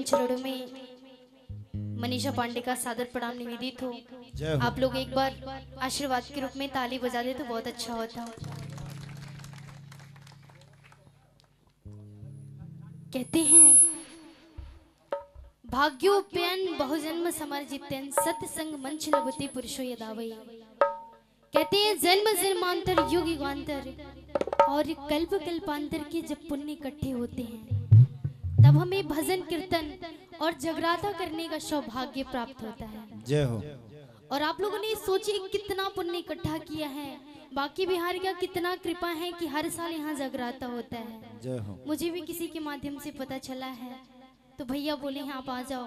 पावन चरणों में मनीषा पांडे का सादर प्रणाम निवेदित हो। आप लोग एक बार आशीर्वाद के रूप में ताली बजा दे तो बहुत अच्छा होता। कहते हैं भाग्योप्यन बहुजन्म समर्जित्यन सत्संग मंच लभते पुरुषो यदावई कहते हैं जन्म जन्मांतर युग युगांतर और कल्प कल्पांतर के जब पुण्य इकट्ठे होते हैं तब हमें भजन कीर्तन और जगराता करने का सौभाग्य प्राप्त होता है। जय हो। और आप लोगों ने सोचिए कितना पुण्य इकट्ठा किया है। बाकी बिहार का कितना कृपा है कि हर साल यहाँ जगराता होता है। जय हो। मुझे भी किसी के माध्यम से पता चला है। तो भैया बोले यहाँ आप आ जाओ।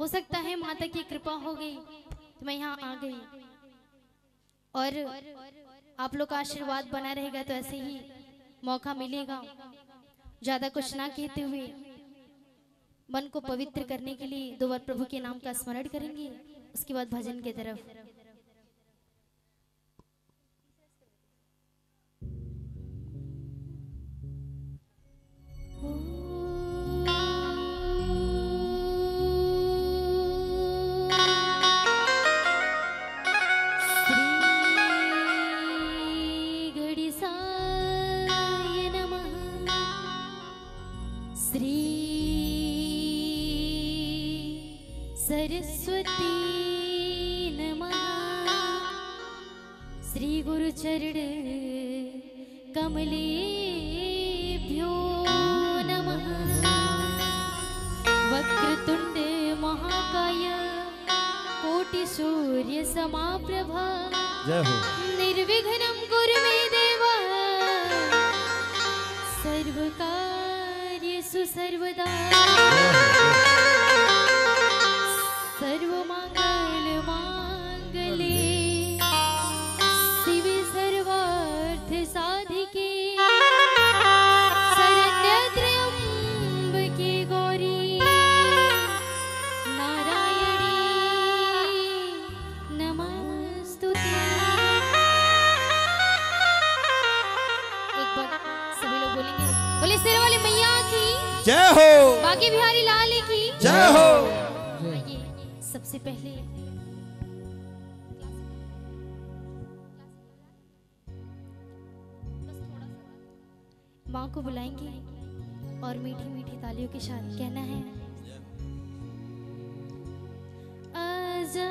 हो सकता है माता की कृपा हो गई तो मैं यहाँ आ गई। और आप लोग का आशीर्वाद बना रहेगा तो ऐसे ही मौका मिलेगा। ज़्यादा कुछ ना कहते हुए मन को पवित्र करने के लिए दो बार प्रभु के नाम का स्मरण करेंगे। उसके बाद भजन की तरफ़। श्री सरस्वती नमः। श्री गुरुचरण कमलेभ्यो नमः। वक्रतुण्ड महाकाय कोटिसूर्य समाप्रभा। जय हो। निर्विघ्नं मे देव। सर्वकार्येषु सर्वदा। बार सभी लोग बोलेंगे बोले सिर वाली मैया की जय हो। बाकी बिहारी लाल की। जय हो। आइए सबसे पहले माँ को बुलाएँगे और मीठी मीठी तालियों के साथ कहना है आजा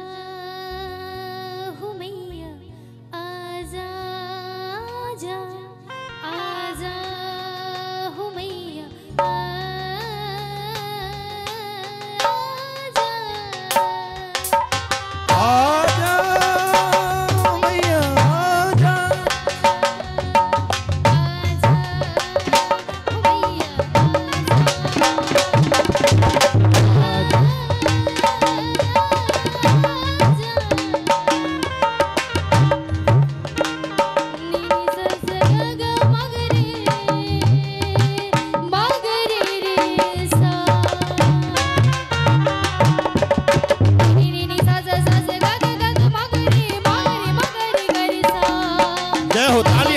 जय हो ताली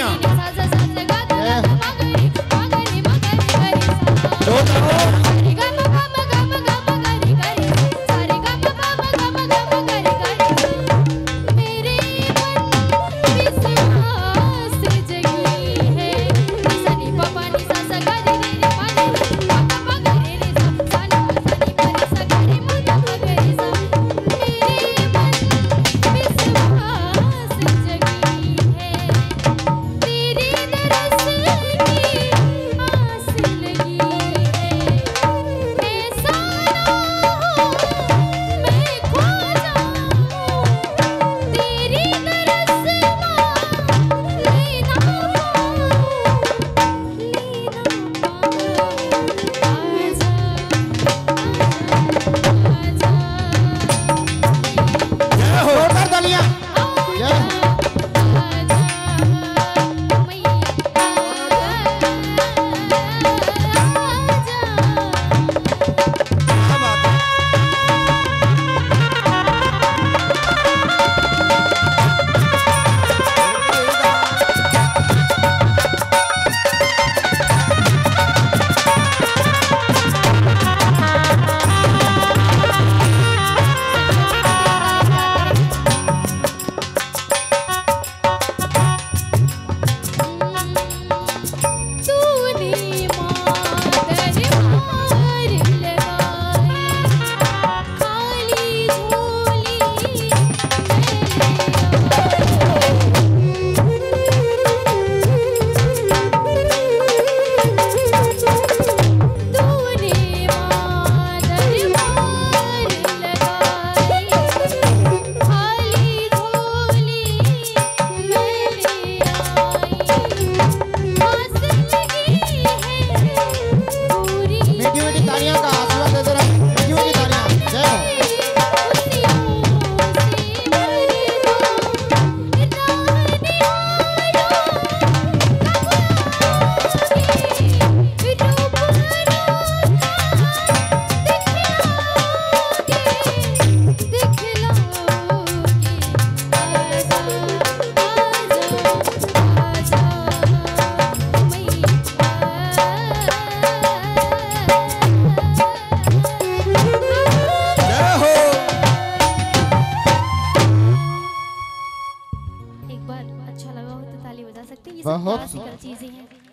बहुत क्लासिकल चीज़ें हैं